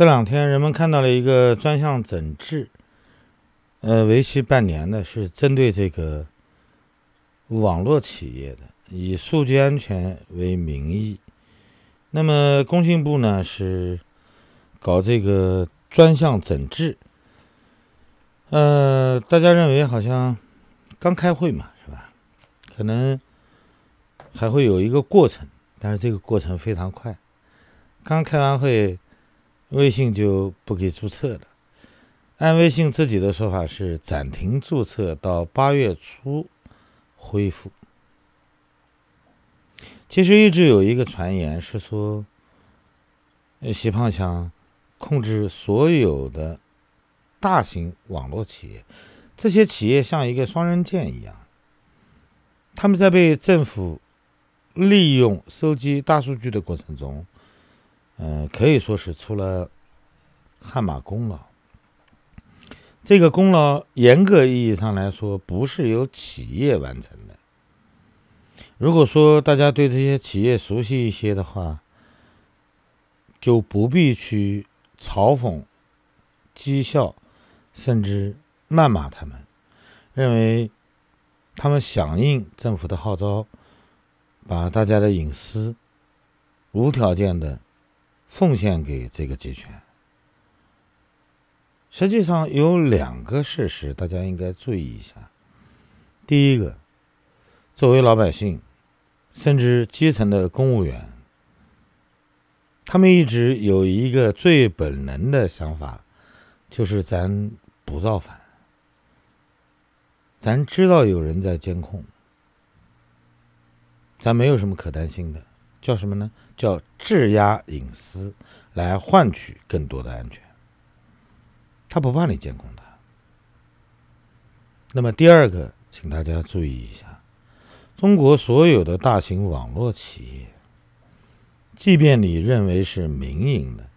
这两天人们看到了一个专项整治，呃，为期半年的，是针对这个网络企业的，以数据安全为名义。那么工信部呢是搞这个专项整治，呃，大家认为好像刚开会嘛，是吧？可能还会有一个过程，但是这个过程非常快。刚开完会，微信就不给注册了。按微信自己的说法是暂停注册到八月初恢复。其实一直有一个传言是说，呃，喜胖想控制所有的大型网络企业，这些企业像一个双刃剑一样，他们在被政府利用收集大数据的过程中，嗯，可以说是出了汗马功劳。这个功劳严格意义上来说，不是由企业完成的。如果说大家对这些企业熟悉一些的话，就不必去嘲讽、讥笑，甚至谩骂他们，认为他们响应政府的号召，把大家的隐私无条件的奉献给这个集权。实际上有两个事实，大家应该注意一下。第一个，作为老百姓。甚至基层的公务员，他们一直有一个最本能的想法，就是咱不造反，咱知道有人在监控，咱没有什么可担心的，叫什么呢？叫质押隐私来换取更多的安全。他不怕你监控他。那么第二个，请大家注意一下。中国所有的大型网络企业，即便你认为是民营的，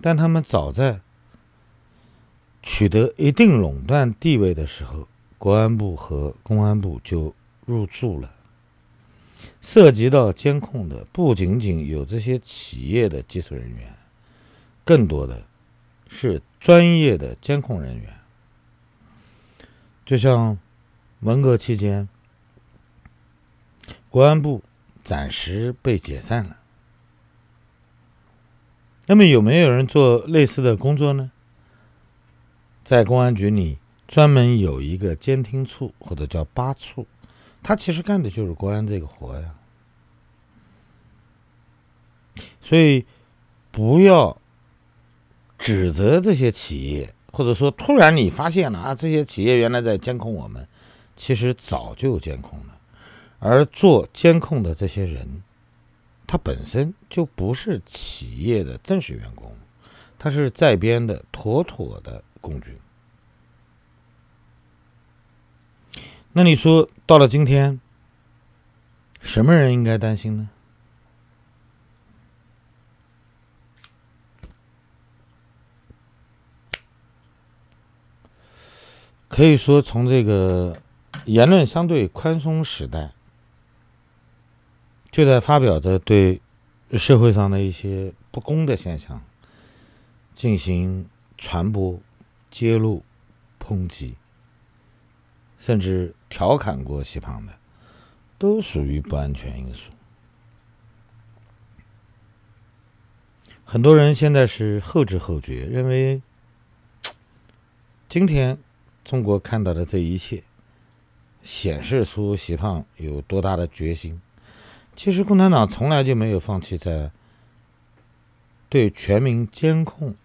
但他们早在取得一定垄断地位的时候，国安部和公安部就入驻了。涉及到监控的不仅仅有这些企业的技术人员，更多的是专业的监控人员。就像文革期间。国安部暂时被解散了，那么有没有人做类似的工作呢？在公安局里专门有一个监听处或者叫八处，他其实干的就是国安这个活呀。所以不要指责这些企业，或者说突然你发现了啊，这些企业原来在监控我们，其实早就有监控了。而做监控的这些人，他本身就不是企业的正式员工，他是在编的妥妥的工具。那你说到了今天，什么人应该担心呢？可以说，从这个言论相对宽松时代。就在发表着对社会上的一些不公的现象进行传播、揭露、抨击，甚至调侃过西胖的，都属于不安全因素。很多人现在是后知后觉，认为今天中国看到的这一切，显示出习胖有多大的决心。其实，共产党从来就没有放弃在对全民监控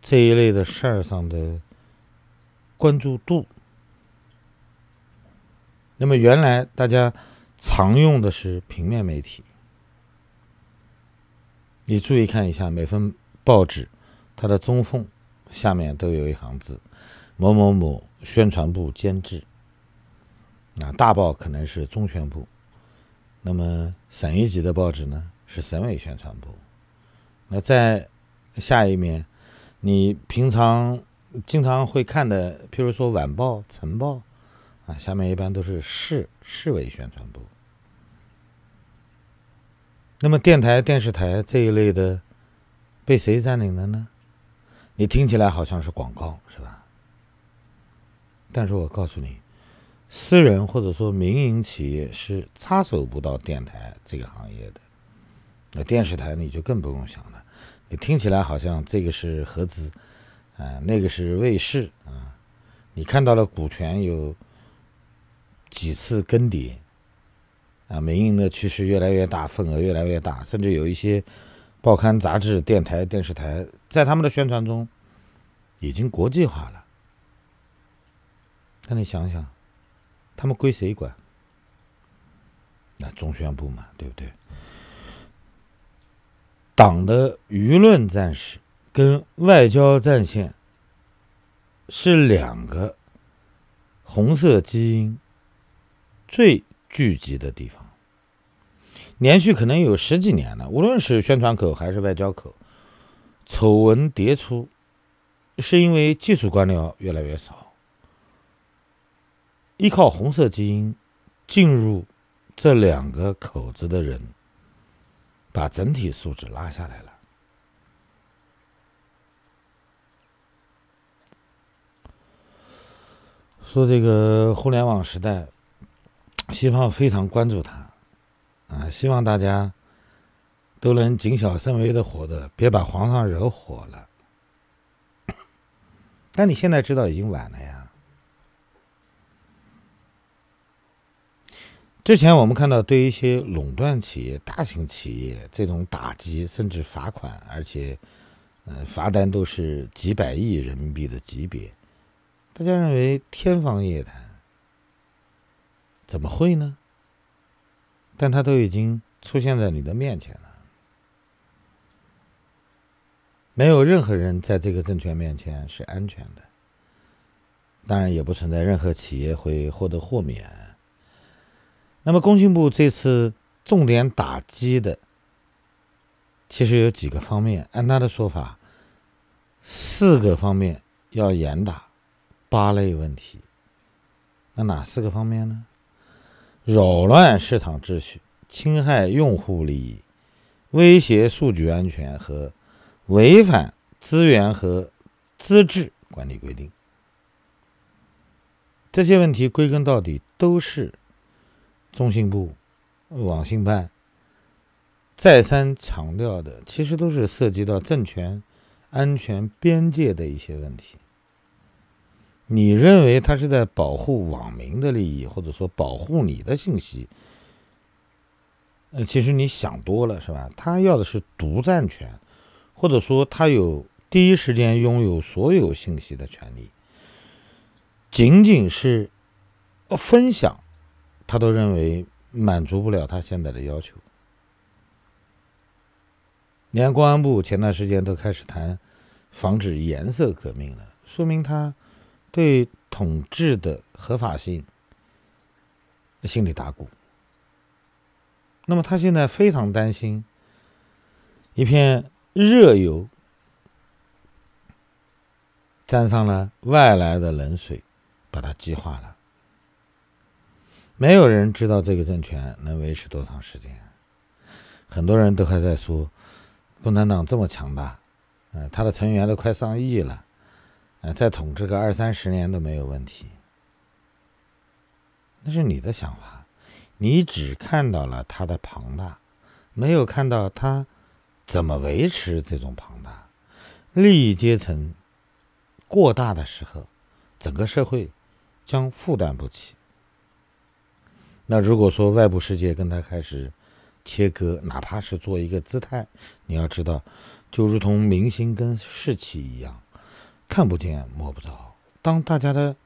这一类的事儿上的关注度。那么，原来大家常用的是平面媒体，你注意看一下每份报纸，它的中缝下面都有一行字：“某某某宣传部监制。”啊，大报可能是中宣部。那么省一级的报纸呢是省委宣传部，那在下一面，你平常经常会看的，譬如说晚报、晨报，啊，下面一般都是市市委宣传部。那么电台、电视台这一类的被谁占领了呢？你听起来好像是广告，是吧？但是我告诉你，私人或者说民营企业是插手不到电台这个行业的。那电视台你就更不用想了，你听起来好像这个是合资，啊，那个是卫视啊，你看到了股权有几次更迭，啊，民营的趋势越来越大，份额越来越大，甚至有一些报刊杂志、电台、电视台在他们的宣传中已经国际化了。那你想想，他们归谁管？那中宣部嘛，对不对？党的舆论战士跟外交战线是两个红色基因最聚集的地方，连续可能有十几年了。无论是宣传口还是外交口，丑闻迭出，是因为技术官僚越来越少，依靠红色基因进入这两个口子的人。把整体素质拉下来了。说这个互联网时代，西方非常关注它，啊，希望大家都能谨小慎微的活着，别把皇上惹火了。但你现在知道已经晚了呀。之前我们看到，对一些垄断企业、大型企业这种打击，甚至罚款，而且，呃，罚单都是几百亿人民币的级别，大家认为天方夜谭，怎么会呢？但它都已经出现在你的面前了，没有任何人在这个政权面前是安全的，当然也不存在任何企业会获得豁免。那么，工信部这次重点打击的，其实有几个方面。按他的说法，四个方面要严打八类问题。那哪四个方面呢？扰乱市场秩序、侵害用户利益、威胁数据安全和违反资源和资质管理规定。这些问题归根到底都是。中信部、网信办再三强调的，其实都是涉及到政权安全边界的一些问题。你认为他是在保护网民的利益，或者说保护你的信息？呃，其实你想多了，是吧？他要的是独占权，或者说他有第一时间拥有所有信息的权利。仅仅是分享。他都认为满足不了他现在的要求，连公安部前段时间都开始谈防止颜色革命了，说明他对统治的合法性心里打鼓。那么他现在非常担心一片热油沾上了外来的冷水，把它激化了。没有人知道这个政权能维持多长时间。很多人都还在说，共产党这么强大，嗯，他的成员都快上亿了，嗯，再统治个二三十年都没有问题。那是你的想法，你只看到了他的庞大，没有看到他怎么维持这种庞大。利益阶层过大的时候，整个社会将负担不起。那如果说外部世界跟他开始切割，哪怕是做一个姿态，你要知道，就如同明星跟士气一样，看不见摸不着。当大家的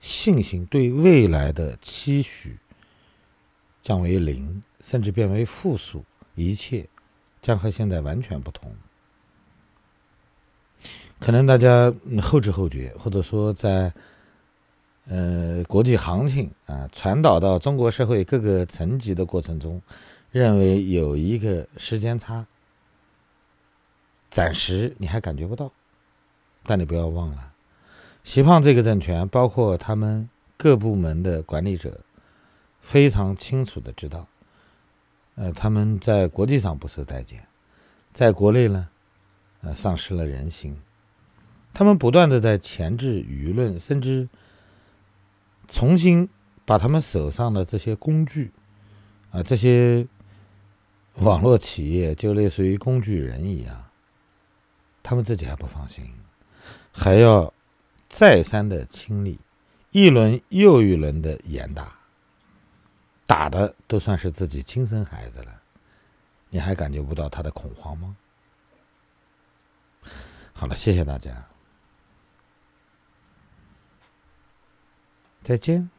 信心对未来的期许降为零，甚至变为负数，一切将和现在完全不同。可能大家后知后觉，或者说在。呃，国际行情啊，传导到中国社会各个层级的过程中，认为有一个时间差，暂时你还感觉不到，但你不要忘了，习胖这个政权，包括他们各部门的管理者，非常清楚的知道，呃，他们在国际上不受待见，在国内呢呃，丧失了人心。他们不断的在钳制舆论，甚至重新把他们手上的这些工具，啊，这些网络企业就类似于工具人一样，他们自己还不放心，还要再三的清理，一轮又一轮的严打，打的都算是自己亲生孩子了，你还感觉不到他的恐慌吗？好了，谢谢大家。再见。